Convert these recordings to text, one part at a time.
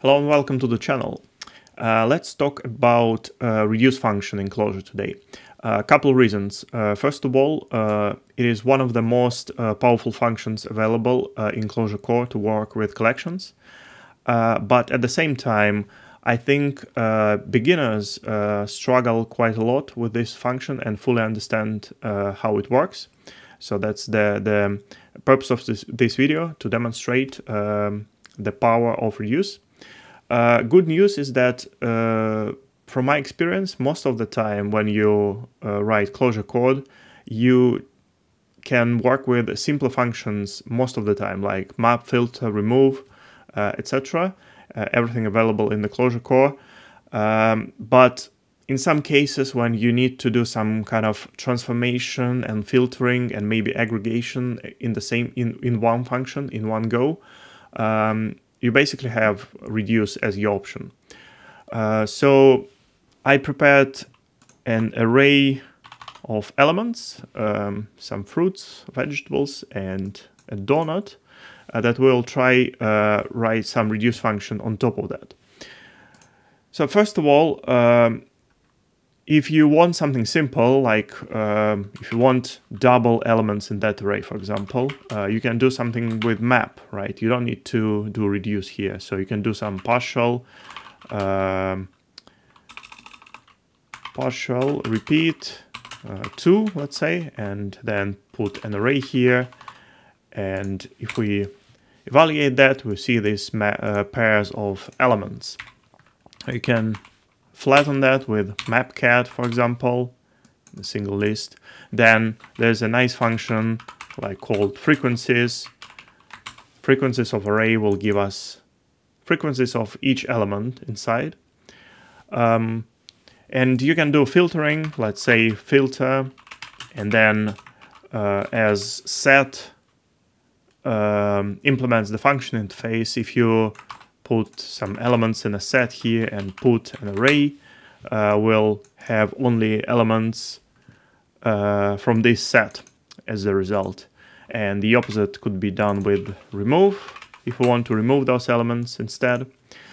Hello and welcome to the channel. Uh, let's talk about uh, reduce function in Clojure today. A uh, couple of reasons. Uh, first of all, uh, it is one of the most uh, powerful functions available in Clojure Core to work with collections. but at the same time, I think beginners struggle quite a lot with this function and fully understand how it works. So that's the, the purpose of this, this video, to demonstrate um, the power of reduce. Uh, good news is that uh, from my experience, most of the time when you uh, write Clojure code, you can work with simpler functions most of the time, like map, filter, remove, uh, etc. Uh, everything available in the Clojure core. Um, but in some cases, when you need to do some kind of transformation and filtering and maybe aggregation in the same in, in one function in one go, um, you basically have reduce as your option. Uh, so I prepared an array of elements, um, some fruits, vegetables, and a donut uh, that will try uh, write some reduce function on top of that. So first of all, um, if you want something simple, like um, if you want double elements in that array, for example, uh, you can do something with map, right? You don't need to do reduce here. So you can do some partial, um, partial repeat uh, two, let's say, and then put an array here. And if we evaluate that, we see these uh, pairs of elements. You can flatten that with mapcat, for example, a single list. Then there's a nice function like called frequencies. Frequencies of array will give us frequencies of each element inside. Um, and you can do filtering, let's say filter, and then uh, as set um, implements the function interface, if you put some elements in a set here and put an array, uh, will have only elements uh, from this set as a result. And the opposite could be done with remove, if we want to remove those elements instead.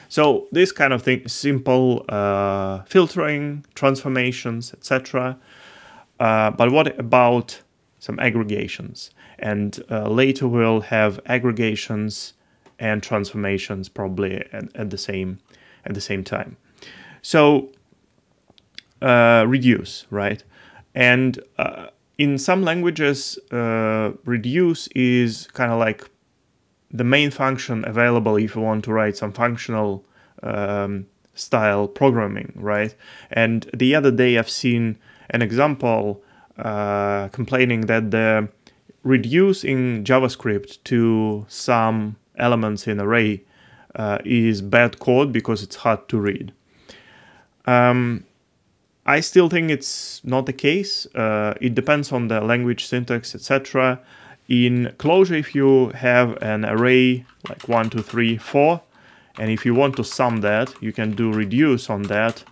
So this kind of thing, simple uh, filtering, transformations, etc. Uh, but what about some aggregations? And uh, later we'll have aggregations and transformations probably at, at the same at the same time. So uh, reduce, right? And uh, in some languages, uh, reduce is kind of like the main function available if you want to write sum functional um, style programming, right? And the other day I've seen an example uh, complaining that the reduce in JavaScript to some elements in array uh, is bad code because it's hard to read. Um, I still think it's not the case. Uh, it depends on the language syntax, etc. In Clojure, if you have an array like 1, 2, 3, 4, and if you want to sum that, you can do reduce on that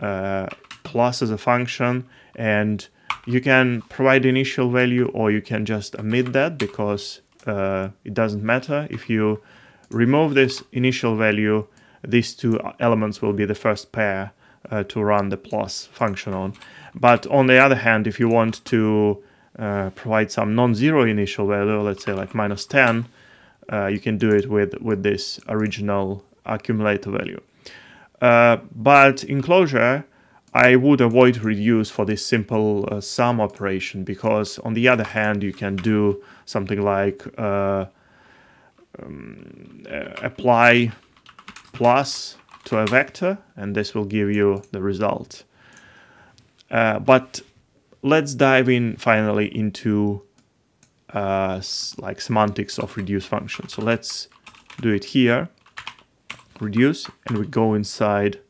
uh, plus as a function, and you can provide initial value or you can just omit that because it doesn't matter. If you remove this initial value, these two elements will be the first pair uh, to run the plus function on. But on the other hand, if you want to uh, provide some non-zero initial value, let's say like minus 10, uh, you can do it with, with this original accumulator value. Uh, but in Clojure, I would avoid reduce for this simple uh, sum operation because on the other hand you can do something like uh, um, apply plus to a vector and this will give you the result. Uh, but let's dive in finally into uh, like semantics of reduce function. So let's do it here, reduce, and we go inside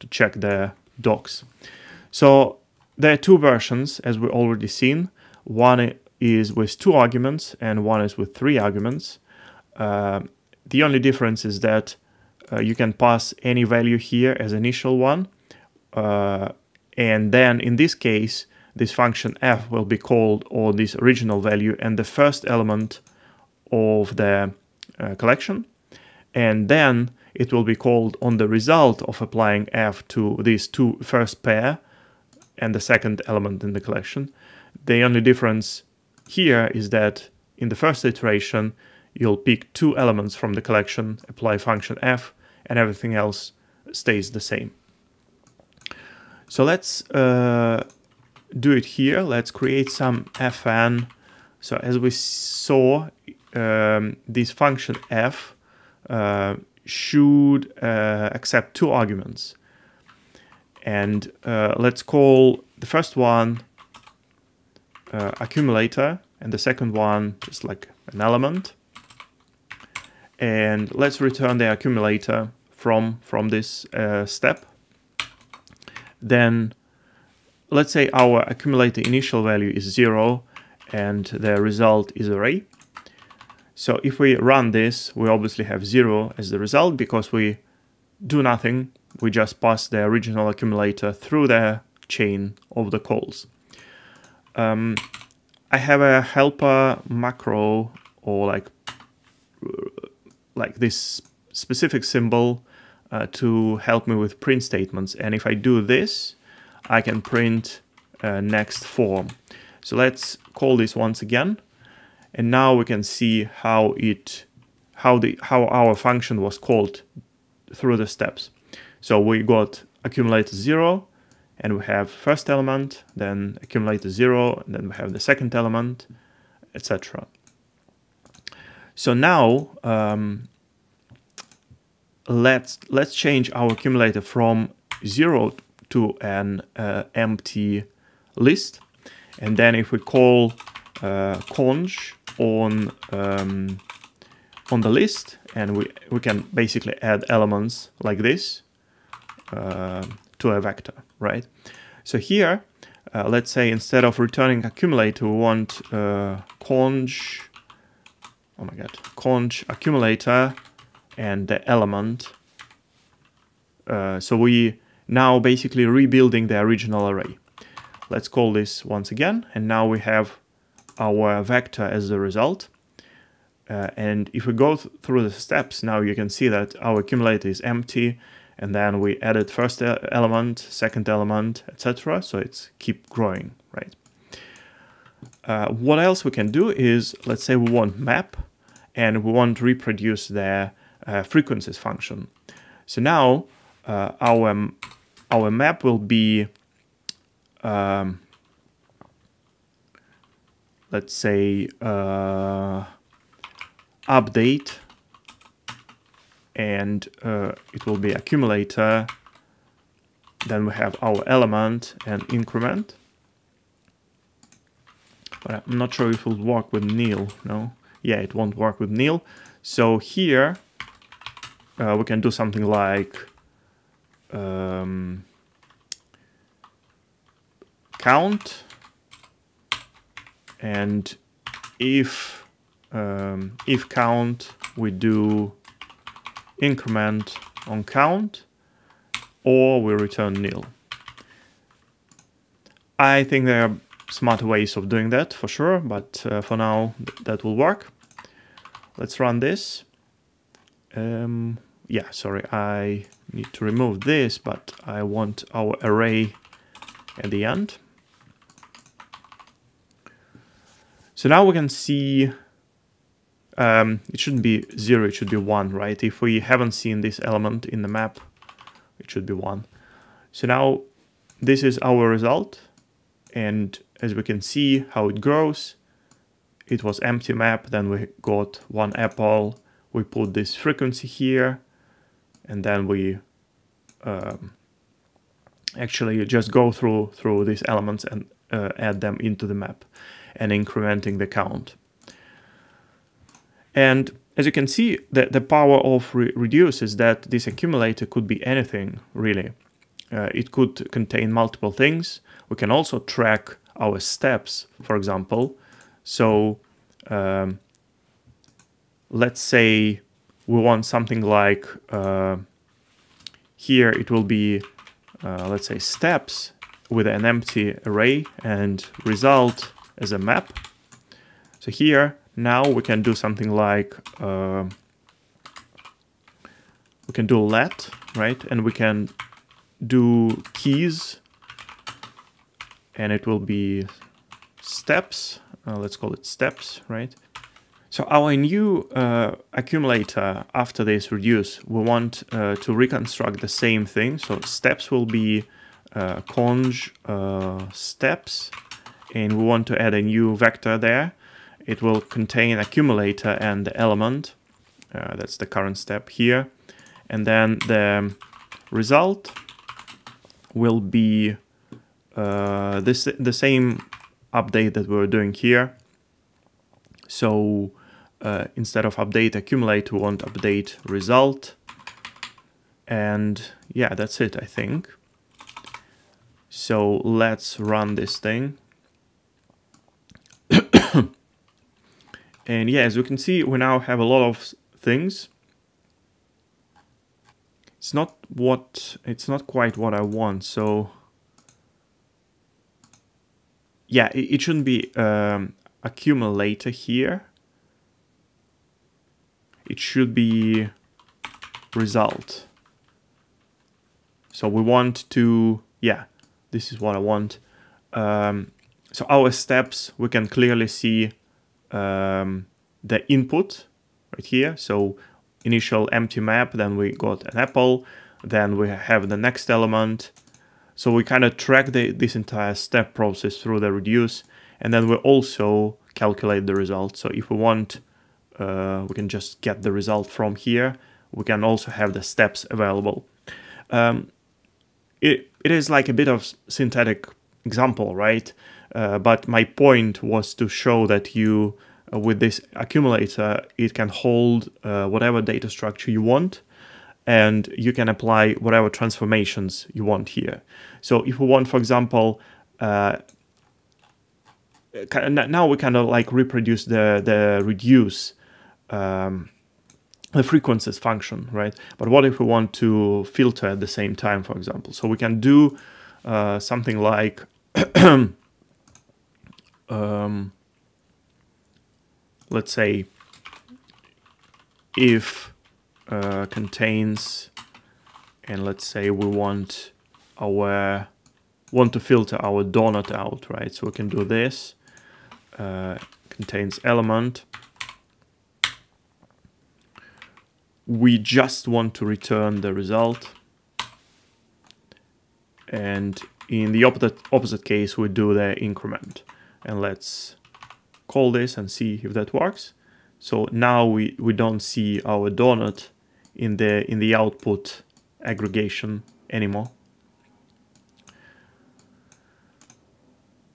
to check the docs. So there are two versions, as we already seen. One is with two arguments and one is with three arguments. Uh, the only difference is that uh, you can pass any value here as initial one. Uh, and then in this case, this function f will be called or this original value and the first element of the uh, collection. And then it will be called on the result of applying f to these two first pair and the second element in the collection. The only difference here is that in the first iteration, you'll pick two elements from the collection, apply function f, and everything else stays the same. So let's uh, do it here. Let's create some fn. So as we saw, um, this function f uh, should uh, accept two arguments. And uh, let's call the first one uh, accumulator and the second one just like an element. And let's return the accumulator from, from this uh, step. Then let's say our accumulator initial value is zero and the result is array. So if we run this, we obviously have zero as the result because we do nothing. We just pass the original accumulator through the chain of the calls. Um, I have a helper macro or like like this specific symbol uh, to help me with print statements. And if I do this, I can print uh, next form. So let's call this once again. And now we can see how it, how the, how our function was called through the steps. So we got accumulator zero, and we have first element, then accumulator zero, and then we have the second element, etc. So now um, let's let's change our accumulator from zero to an uh, empty list, and then if we call uh, conj on um, on the list, and we we can basically add elements like this uh, to a vector, right? So here, uh, let's say instead of returning accumulator, we want uh, oh my god, conj accumulator and the element. Uh, so we now basically rebuilding the original array. Let's call this once again, and now we have our vector as the result. Uh, and if we go th through the steps, now you can see that our accumulator is empty, and then we added first element, second element, etc. So it's keep growing, right? Uh, what else we can do is, let's say we want map, and we want to reproduce the uh, frequencies function. So now uh, our our map will be um, let's say uh, update and uh, it will be accumulator. Then we have our element and increment. But I'm not sure if it will work with nil no? Yeah it won't work with nil. So here uh, we can do something like um, count and if um, if count we do increment on count or we return nil. I think there are smarter ways of doing that for sure, but uh, for now th that will work. Let's run this. Um, yeah, sorry, I need to remove this, but I want our array at the end. So now we can see um, it shouldn't be 0, it should be 1, right? If we haven't seen this element in the map, it should be 1. So now this is our result, and as we can see how it grows, it was empty map, then we got one apple, we put this frequency here, and then we um, actually just go through through these elements and uh, add them into the map and incrementing the count. And as you can see, the, the power of re reduce is that this accumulator could be anything, really. Uh, it could contain multiple things. We can also track our steps, for example. So um, let's say we want something like, uh, here it will be, uh, let's say, steps with an empty array and result as a map. So here now we can do something like uh, we can do let, right? And we can do keys and it will be steps. Uh, let's call it steps, right? So our new uh, accumulator after this reduce, we want uh, to reconstruct the same thing. So steps will be uh, conj uh, steps, and we want to add a new vector there. It will contain accumulator and the element. Uh, that's the current step here. And then the result will be uh, this the same update that we are doing here. So uh, instead of update accumulate, we want update result. And yeah, that's it, I think. So let's run this thing. and yeah, as you can see, we now have a lot of things. It's not what, it's not quite what I want, so yeah, it, it shouldn't be um, accumulator here. It should be result. So we want to, yeah, this is what I want. Um, so our steps, we can clearly see um, the input right here. So initial empty map, then we got an apple, then we have the next element. So we kind of track the, this entire step process through the reduce, and then we also calculate the result. So if we want, uh, we can just get the result from here. We can also have the steps available. Um, it, it is like a bit of synthetic example, right? Uh, but my point was to show that you, uh, with this accumulator, it can hold uh, whatever data structure you want and you can apply whatever transformations you want here. So if we want, for example, uh, now we kind of like reproduce the, the reduce um, the frequencies function, right? But what if we want to filter at the same time, for example? So we can do uh, something like um, let's say if uh, contains and let's say we want our want to filter our donut out right so we can do this uh, contains element we just want to return the result. And in the opposite opposite case we do the increment. And let's call this and see if that works. So now we we don't see our donut in the in the output aggregation anymore.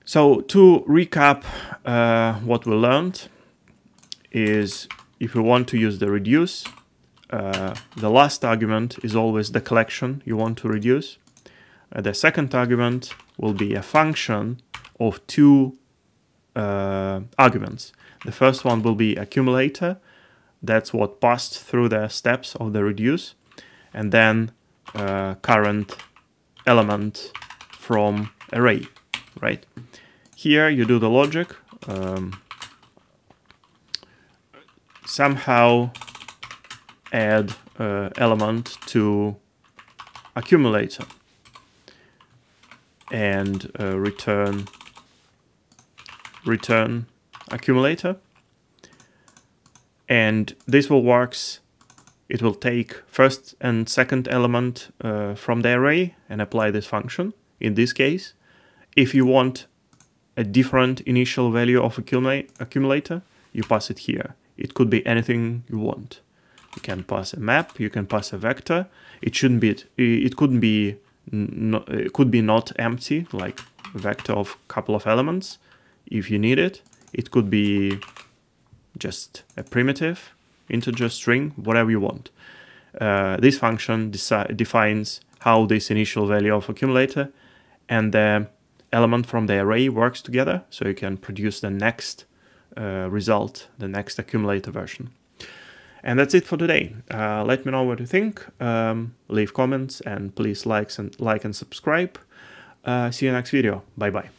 So to recap uh, what we learned is if we want to use the reduce uh, the last argument is always the collection you want to reduce. Uh, the second argument will be a function of two uh, arguments. The first one will be accumulator. That's what passed through the steps of the reduce. And then uh, current element from array, right? Here you do the logic. Um, somehow add uh, element to accumulator and uh, return return accumulator. And this will works it will take first and second element uh, from the array and apply this function. In this case if you want a different initial value of accumulator you pass it here. It could be anything you want you can pass a map, you can pass a vector. It shouldn't be, it couldn't be, it could be not empty, like a vector of couple of elements if you need it. It could be just a primitive, integer string, whatever you want. Uh, this function defines how this initial value of accumulator and the element from the array works together, so you can produce the next uh, result, the next accumulator version. And that's it for today. Uh, let me know what you think. Um, leave comments and please likes and like and subscribe. Uh, see you next video. Bye bye.